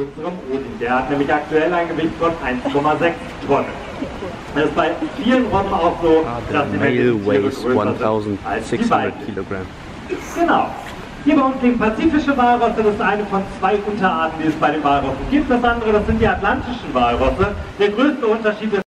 unserem Odin. Der hat nämlich aktuell ein Gewicht von 1,6 Tonnen. Das ist bei vielen Robben auch so, ah, dass die male weighs 1600 Kilogramm. Genau. Hier bei uns liegen pazifische Walrosse, das ist eine von zwei Unterarten, die es bei den Walrossen gibt. Das andere, das sind die atlantischen Walrosse. Der größte Unterschied ist,